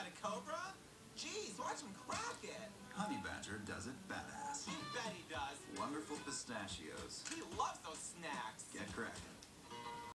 got a cobra? Jeez, watch him crack it. Honey Badger does it badass. You bet he does. Wonderful pistachios. He